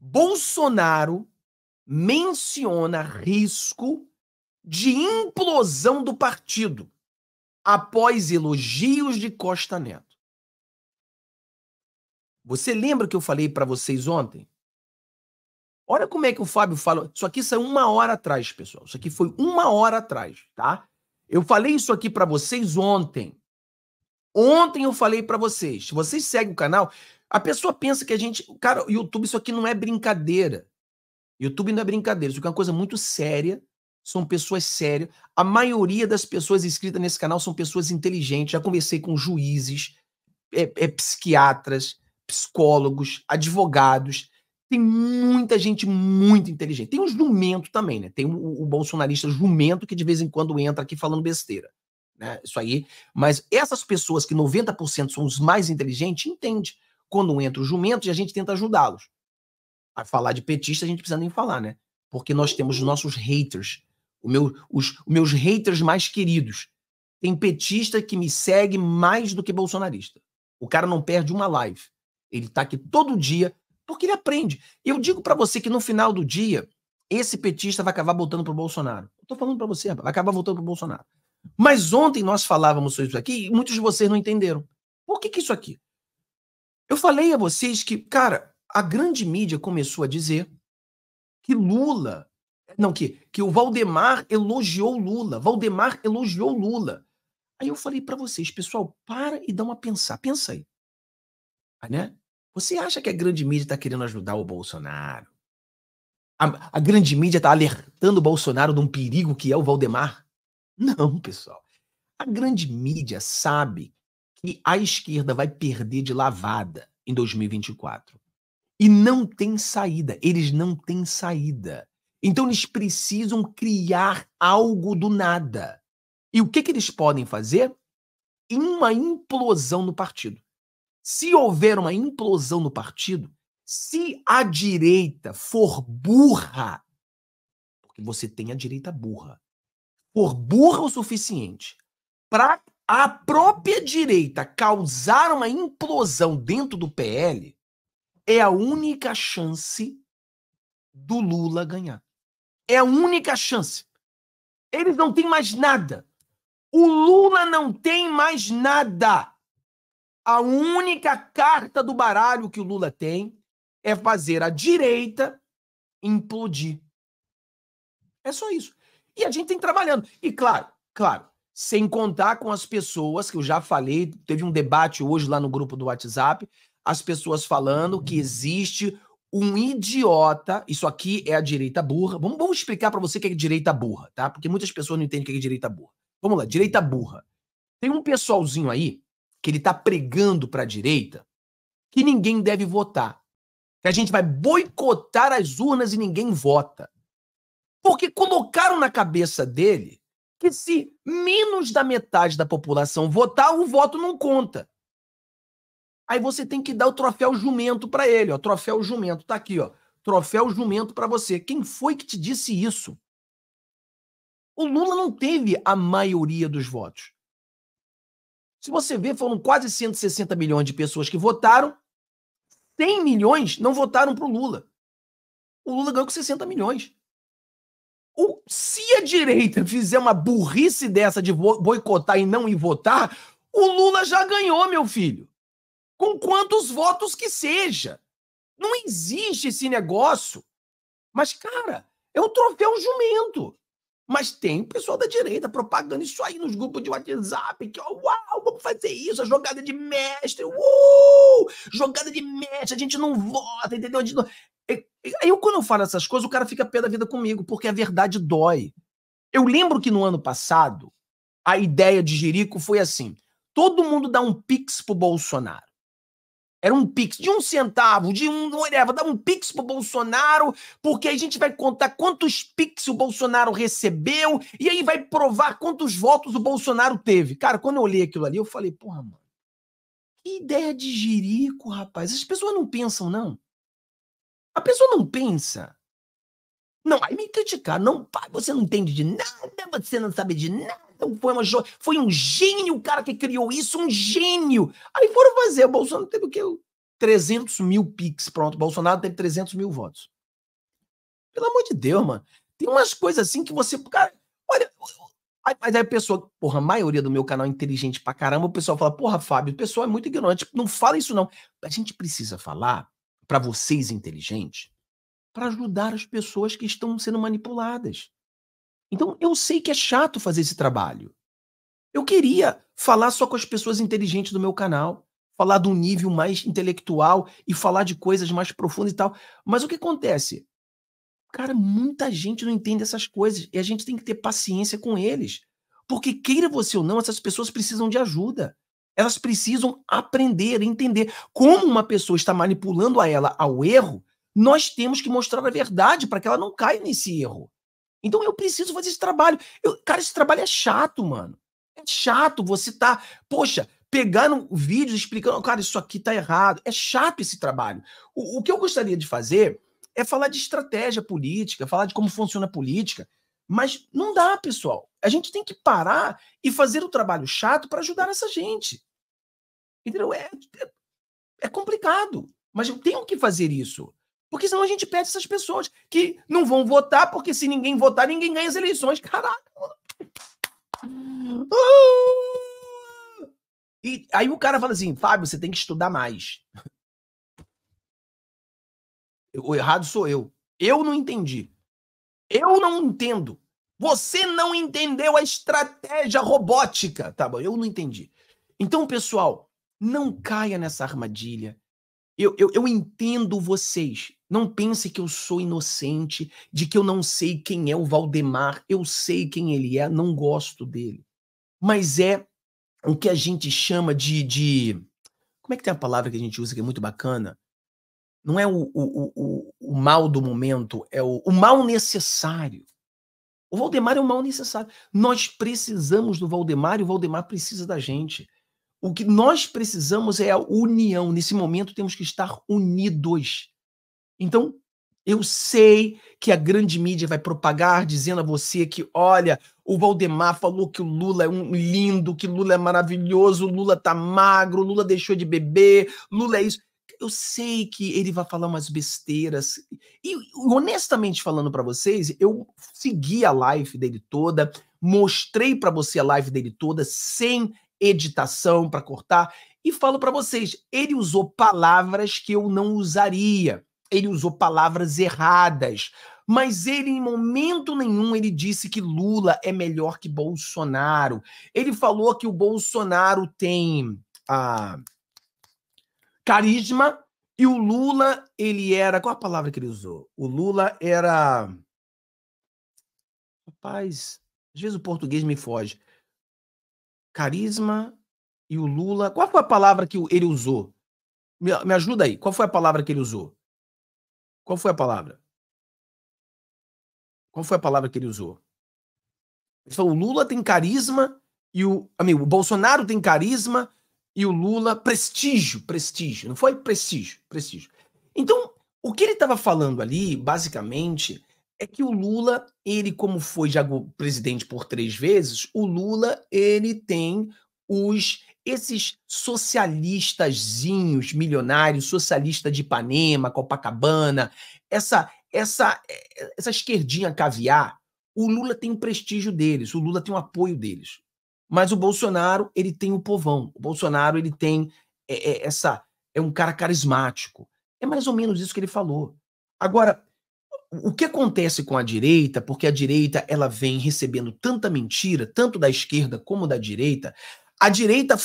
Bolsonaro menciona risco de implosão do partido após elogios de Costa Neto. Você lembra que eu falei para vocês ontem? Olha como é que o Fábio fala. Isso aqui saiu uma hora atrás, pessoal. Isso aqui foi uma hora atrás, tá? Eu falei isso aqui para vocês ontem. Ontem eu falei para vocês. Se vocês seguem o canal, a pessoa pensa que a gente. Cara, YouTube, isso aqui não é brincadeira. YouTube não é brincadeira. Isso aqui é uma coisa muito séria. São pessoas sérias. A maioria das pessoas inscritas nesse canal são pessoas inteligentes. Já conversei com juízes, é, é, psiquiatras, psicólogos, advogados. Tem muita gente muito inteligente. Tem um jumento também, né? Tem o, o bolsonarista jumento que de vez em quando entra aqui falando besteira. Né? Isso aí. Mas essas pessoas que 90% são os mais inteligentes, entende quando entra o jumento e a gente tenta ajudá-los. A falar de petista a gente precisa nem falar, né? Porque nós temos os nossos haters, o meu, os, os meus haters mais queridos. Tem petista que me segue mais do que bolsonarista. O cara não perde uma live. Ele tá aqui todo dia porque ele aprende. Eu digo para você que no final do dia, esse petista vai acabar voltando pro Bolsonaro. Eu tô falando para você, vai acabar voltando pro Bolsonaro. Mas ontem nós falávamos sobre isso aqui e muitos de vocês não entenderam. Por que, que isso aqui? Eu falei a vocês que, cara, a grande mídia começou a dizer que Lula. Não, que, que o Valdemar elogiou Lula. Valdemar elogiou Lula. Aí eu falei para vocês, pessoal, para e dá uma pensar. Pensa aí. aí né? Você acha que a grande mídia está querendo ajudar o Bolsonaro? A, a grande mídia está alertando o Bolsonaro de um perigo que é o Valdemar? Não, pessoal. A grande mídia sabe que a esquerda vai perder de lavada em 2024. E não tem saída. Eles não têm saída. Então eles precisam criar algo do nada. E o que, que eles podem fazer? Uma implosão no partido. Se houver uma implosão no partido, se a direita for burra, porque você tem a direita burra, for burra o suficiente para a própria direita causar uma implosão dentro do PL, é a única chance do Lula ganhar. É a única chance. Eles não têm mais nada. O Lula não tem mais nada. A única carta do baralho que o Lula tem é fazer a direita implodir. É só isso. E a gente tem trabalhando. E claro, claro, sem contar com as pessoas que eu já falei, teve um debate hoje lá no grupo do WhatsApp, as pessoas falando que existe um idiota, isso aqui é a direita burra. Vamos, vamos explicar para você o que é direita burra, tá? Porque muitas pessoas não entendem o que é direita burra. Vamos lá, direita burra. Tem um pessoalzinho aí que ele está pregando para a direita que ninguém deve votar. Que a gente vai boicotar as urnas e ninguém vota. Porque colocaram na cabeça dele que se menos da metade da população votar, o voto não conta. Aí você tem que dar o troféu jumento para ele, ó. Troféu jumento, tá aqui, ó. Troféu jumento para você. Quem foi que te disse isso? O Lula não teve a maioria dos votos. Se você ver, foram quase 160 milhões de pessoas que votaram, 100 milhões não votaram para o Lula. O Lula ganhou com 60 milhões. O, se a direita fizer uma burrice dessa de boicotar e não ir votar, o Lula já ganhou, meu filho. Com quantos votos que seja. Não existe esse negócio. Mas, cara, é um troféu jumento. Mas tem o pessoal da direita propagando isso aí nos grupos de WhatsApp, que, ó, uau, vamos fazer isso, a jogada de mestre, uh, jogada de mestre, a gente não vota, entendeu? Não... Aí quando eu falo essas coisas, o cara fica pé da vida comigo, porque a verdade dói. Eu lembro que no ano passado, a ideia de Jerico foi assim, todo mundo dá um pix pro Bolsonaro. Era um pix de um centavo, de um whatever, dá um pix pro Bolsonaro, porque a gente vai contar quantos pix o Bolsonaro recebeu e aí vai provar quantos votos o Bolsonaro teve. Cara, quando eu olhei aquilo ali, eu falei, porra, mano, que ideia de jirico, rapaz. As pessoas não pensam, não. A pessoa não pensa. Não, aí me criticar, não, pai, você não entende de nada, você não sabe de nada. Foi, uma jo... foi um gênio o cara que criou isso, um gênio. Aí foram fazer, o Bolsonaro teve o quê? 300 mil pics. Pronto, Bolsonaro teve 300 mil votos. Pelo amor de Deus, mano. Tem umas coisas assim que você. Cara, olha. Mas aí a pessoa, porra, a maioria do meu canal é inteligente pra caramba, o pessoal fala, porra, Fábio, o pessoal é muito ignorante. Não fala isso, não. A gente precisa falar para vocês inteligentes para ajudar as pessoas que estão sendo manipuladas. Então, eu sei que é chato fazer esse trabalho. Eu queria falar só com as pessoas inteligentes do meu canal, falar de um nível mais intelectual e falar de coisas mais profundas e tal. Mas o que acontece? Cara, muita gente não entende essas coisas e a gente tem que ter paciência com eles. Porque, queira você ou não, essas pessoas precisam de ajuda. Elas precisam aprender, entender como uma pessoa está manipulando a ela ao erro. Nós temos que mostrar a verdade para que ela não caia nesse erro. Então eu preciso fazer esse trabalho. Eu, cara, esse trabalho é chato, mano. É chato você tá, poxa, pegando vídeos explicando, cara, isso aqui tá errado. É chato esse trabalho. O, o que eu gostaria de fazer é falar de estratégia política, falar de como funciona a política. Mas não dá, pessoal. A gente tem que parar e fazer o trabalho chato para ajudar essa gente. Entendeu? É, é, é complicado. Mas eu tenho que fazer isso. Porque senão a gente perde essas pessoas que não vão votar, porque se ninguém votar, ninguém ganha as eleições. Caraca! E aí o cara fala assim, Fábio, você tem que estudar mais. O errado sou eu. Eu não entendi. Eu não entendo. Você não entendeu a estratégia robótica. Tá bom, eu não entendi. Então, pessoal, não caia nessa armadilha. Eu, eu, eu entendo vocês. Não pense que eu sou inocente, de que eu não sei quem é o Valdemar. Eu sei quem ele é, não gosto dele. Mas é o que a gente chama de, de. Como é que tem a palavra que a gente usa que é muito bacana? Não é o, o, o, o mal do momento, é o, o mal necessário. O Valdemar é o mal necessário. Nós precisamos do Valdemar e o Valdemar precisa da gente. O que nós precisamos é a união. Nesse momento temos que estar unidos. Então, eu sei que a grande mídia vai propagar dizendo a você que, olha, o Valdemar falou que o Lula é um lindo, que Lula é maravilhoso, Lula tá magro, Lula deixou de beber, Lula é isso. Eu sei que ele vai falar umas besteiras. E honestamente falando para vocês, eu segui a live dele toda, mostrei para você a live dele toda sem editação para cortar e falo para vocês, ele usou palavras que eu não usaria ele usou palavras erradas, mas ele em momento nenhum ele disse que Lula é melhor que Bolsonaro. Ele falou que o Bolsonaro tem ah, carisma e o Lula ele era qual a palavra que ele usou? O Lula era rapaz, às vezes o português me foge. Carisma e o Lula. Qual foi a palavra que ele usou? Me, me ajuda aí. Qual foi a palavra que ele usou? Qual foi a palavra? Qual foi a palavra que ele usou? Ele falou: o Lula tem carisma e o. Amigo, o Bolsonaro tem carisma e o Lula prestígio, prestígio. Não foi prestígio, prestígio. Então, o que ele estava falando ali, basicamente, é que o Lula, ele, como foi já presidente por três vezes, o Lula, ele tem os esses socialistazinhos milionários, socialista de Ipanema, Copacabana, essa essa essa esquerdinha caviar, o Lula tem o prestígio deles, o Lula tem o apoio deles. Mas o Bolsonaro, ele tem o povão. O Bolsonaro, ele tem é, é, essa é um cara carismático. É mais ou menos isso que ele falou. Agora, o que acontece com a direita, porque a direita ela vem recebendo tanta mentira, tanto da esquerda como da direita, a direita,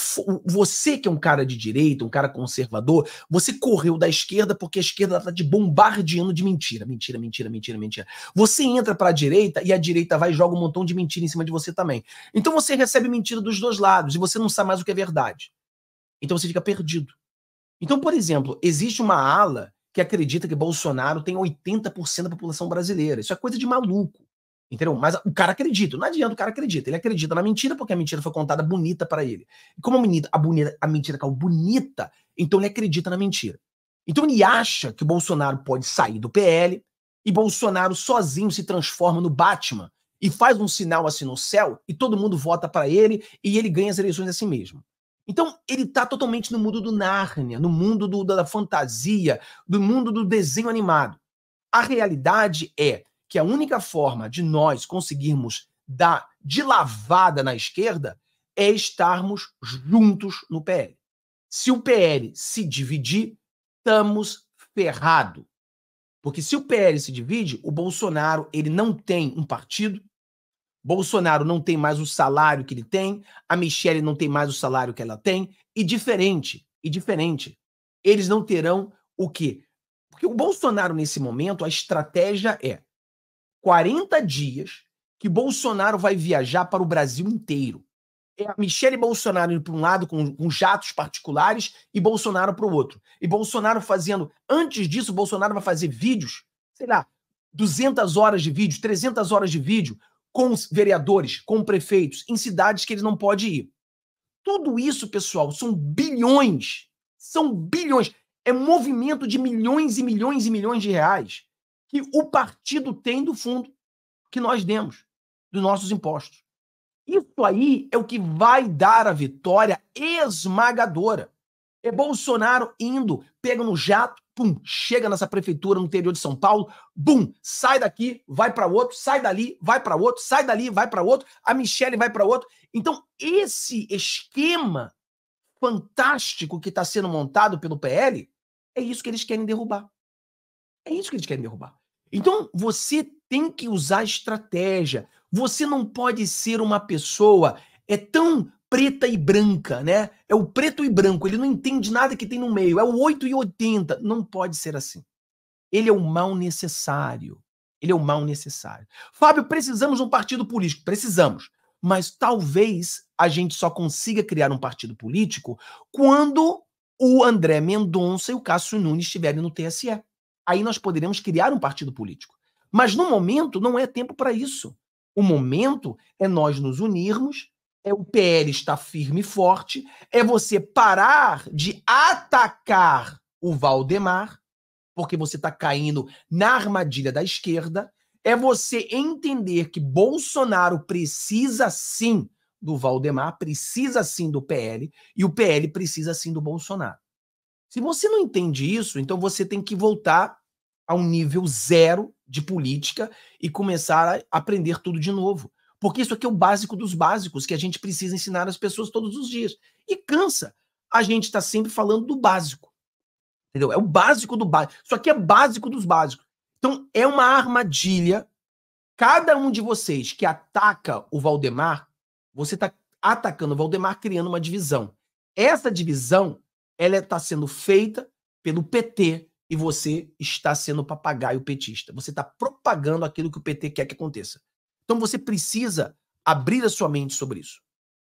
você que é um cara de direita, um cara conservador, você correu da esquerda porque a esquerda está te bombardeando de mentira. Mentira, mentira, mentira, mentira. Você entra para a direita e a direita vai e joga um montão de mentira em cima de você também. Então você recebe mentira dos dois lados e você não sabe mais o que é verdade. Então você fica perdido. Então, por exemplo, existe uma ala que acredita que Bolsonaro tem 80% da população brasileira. Isso é coisa de maluco. Entendeu? Mas o cara acredita. Não adianta o cara acredita. Ele acredita na mentira porque a mentira foi contada bonita para ele. E como a, bonita, a, bonita, a mentira caiu bonita, então ele acredita na mentira. Então ele acha que o Bolsonaro pode sair do PL e Bolsonaro sozinho se transforma no Batman e faz um sinal assim no céu e todo mundo vota para ele e ele ganha as eleições assim mesmo. Então, ele está totalmente no mundo do Nárnia, no mundo do, da fantasia, do mundo do desenho animado. A realidade é que a única forma de nós conseguirmos dar de lavada na esquerda é estarmos juntos no PL. Se o PL se dividir, estamos ferrado. Porque se o PL se divide, o Bolsonaro ele não tem um partido, Bolsonaro não tem mais o salário que ele tem, a Michelle não tem mais o salário que ela tem, e diferente, e diferente, eles não terão o quê? Porque o Bolsonaro, nesse momento, a estratégia é 40 dias que Bolsonaro vai viajar para o Brasil inteiro. É a Michelle Bolsonaro indo para um lado com, com jatos particulares e Bolsonaro para o outro. E Bolsonaro fazendo, antes disso, Bolsonaro vai fazer vídeos, sei lá, 200 horas de vídeo, 300 horas de vídeo, com vereadores, com prefeitos, em cidades que eles não podem ir. Tudo isso, pessoal, são bilhões. São bilhões. É movimento de milhões e milhões e milhões de reais que o partido tem do fundo que nós demos, dos nossos impostos. Isso aí é o que vai dar a vitória esmagadora. É Bolsonaro indo, pega no jato, pum, chega nessa prefeitura no interior de São Paulo, bum, sai daqui, vai para outro, sai dali, vai para outro, sai dali, vai para outro, a Michelle vai para outro. Então, esse esquema fantástico que está sendo montado pelo PL, é isso que eles querem derrubar. É isso que eles querem derrubar. Então, você tem que usar estratégia. Você não pode ser uma pessoa é tão preta e branca, né? É o preto e branco, ele não entende nada que tem no meio, é o 8 e 80. Não pode ser assim. Ele é o mal necessário. Ele é o mal necessário. Fábio, precisamos de um partido político. Precisamos. Mas talvez a gente só consiga criar um partido político quando o André Mendonça e o Cássio Nunes estiverem no TSE. Aí nós poderemos criar um partido político. Mas no momento não é tempo para isso. O momento é nós nos unirmos é o PL estar firme e forte, é você parar de atacar o Valdemar, porque você está caindo na armadilha da esquerda, é você entender que Bolsonaro precisa sim do Valdemar, precisa sim do PL, e o PL precisa sim do Bolsonaro. Se você não entende isso, então você tem que voltar a um nível zero de política e começar a aprender tudo de novo. Porque isso aqui é o básico dos básicos que a gente precisa ensinar às pessoas todos os dias. E cansa. A gente está sempre falando do básico. Entendeu? É o básico do básico. Isso aqui é básico dos básicos. Então, é uma armadilha. Cada um de vocês que ataca o Valdemar, você está atacando o Valdemar, criando uma divisão. Essa divisão, ela está sendo feita pelo PT e você está sendo papagaio petista. Você está propagando aquilo que o PT quer que aconteça. Então você precisa abrir a sua mente sobre isso.